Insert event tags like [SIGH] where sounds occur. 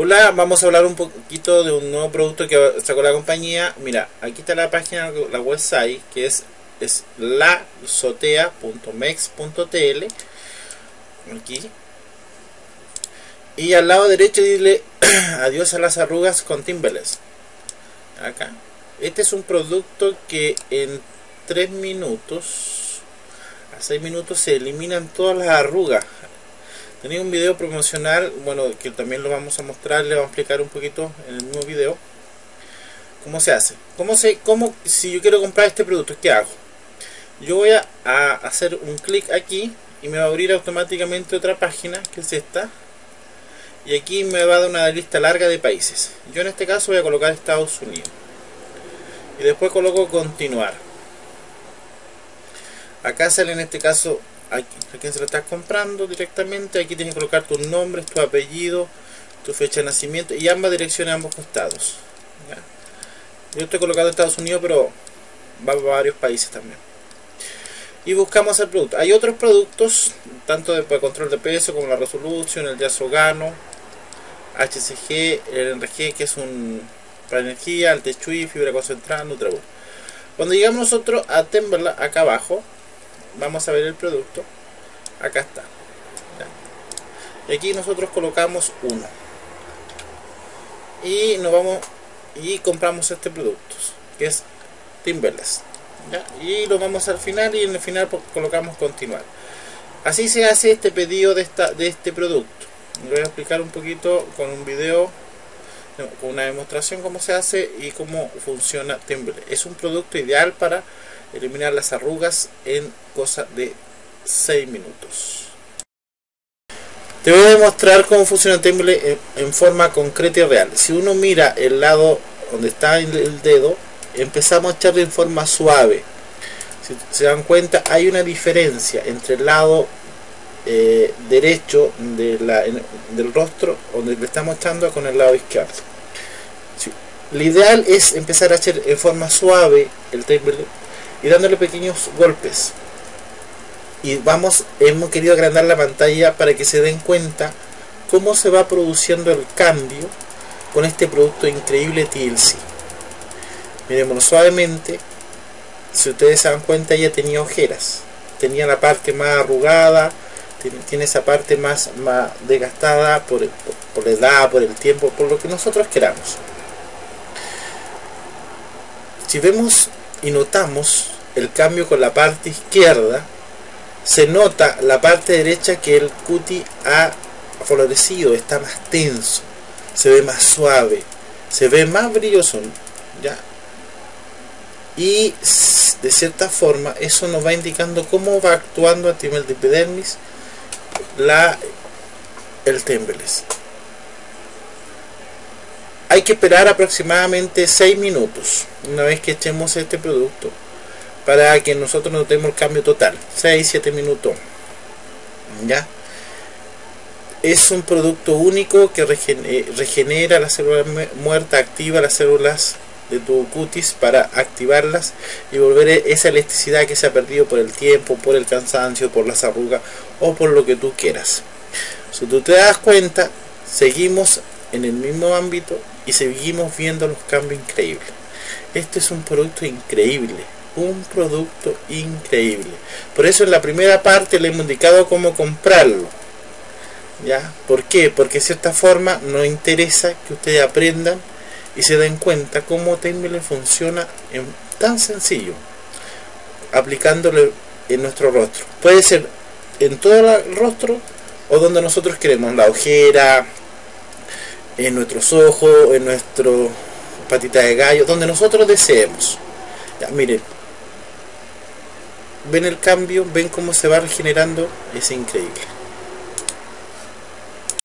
Hola, vamos a hablar un poquito de un nuevo producto que sacó la compañía. Mira, aquí está la página, la website, que es, es lasotea.mex.tl. Aquí. Y al lado derecho dile [CLEARS THROAT] adiós a las arrugas con Timberless. Acá. Este es un producto que en 3 minutos, a 6 minutos se eliminan todas las arrugas Tenía un video promocional, bueno, que también lo vamos a mostrar, le vamos a explicar un poquito en el mismo video cómo se hace. ¿Cómo se, cómo, si yo quiero comprar este producto, ¿qué hago? Yo voy a, a hacer un clic aquí y me va a abrir automáticamente otra página, que es esta. Y aquí me va a dar una lista larga de países. Yo en este caso voy a colocar Estados Unidos. Y después coloco continuar. Acá sale en este caso a quien se lo estás comprando directamente. Aquí tienes que colocar tus nombres, tu apellido, tu fecha de nacimiento y ambas direcciones, ambos costados. Yo estoy colocado en Estados Unidos, pero va a varios países también. Y buscamos el producto. Hay otros productos, tanto de control de peso como la resolución, el Yasogano, HCG, el NRG, que es un para energía, el Techui, fibra concentrada, Nutrabur. Cuando llegamos nosotros a Timberland, acá abajo, vamos a ver el producto. Acá está. Y aquí nosotros colocamos uno. Y nos vamos y compramos este producto que es Timberless. Y lo vamos al final y en el final colocamos continuar. Así se hace este pedido de, esta, de este producto. Voy a explicar un poquito con un video con una demostración cómo se hace y cómo funciona Timberless. Es un producto ideal para eliminar las arrugas en cosa de 6 minutos. Te voy a demostrar cómo funciona el temple en, forma concreta y real. Si uno mira el lado donde está el dedo, empezamos a echarle en forma suave. Si se dan cuenta, hay una diferencia entre el lado eh, derecho del rostro, donde le estamos echando, con el lado izquierdo. lo ideal es empezar a echar en forma suave el temple y dándole pequeños golpes. Y vamos hemos querido agrandar la pantalla para que se den cuenta cómo se va produciendo el cambio con este producto increíble TLC miremoslo suavemente. Si ustedes se dan cuenta ya tenía ojeras. Tenía la parte más arrugada tiene, esa parte más, más desgastada por, por la edad, por el tiempo, por lo que nosotros queramos. Si vemos y notamos el cambio con la parte izquierda, se nota la parte derecha que el cuti ha florecido, está más tenso, se ve más suave, se ve más brilloso, ¿ya? Y de cierta forma eso nos va indicando cómo va actuando a nivel de epidermis la, el tembeles. Hay que esperar aproximadamente 6 minutos una vez que echemos este producto para que nosotros notemos el cambio total 6-7 minutos ya es un producto único que eh, regenera las células muertas activa las células de tu cutis para activarlas y volver e-, esa elasticidad que se ha perdido por el tiempo, por el cansancio, por las arrugas o por lo que tú quieras. Si tú te das cuenta, seguimos en el mismo ámbito y seguimos viendo los cambios increíbles. Este es un producto increíble, un producto increíble. Por eso en la primera parte le hemos indicado cómo comprarlo. ¿Ya? ¿Por qué? Porque de cierta forma nos interesa que ustedes aprendan y se den cuenta cómo Temble funciona en, tan sencillo, aplicándolo en nuestro rostro. Puede ser en todo el rostro o donde nosotros queremos, la ojera, en nuestros ojos, en nuestro patita de gallo, donde nosotros deseemos. Ya, miren, ven el cambio, ven cómo se va regenerando, es increíble.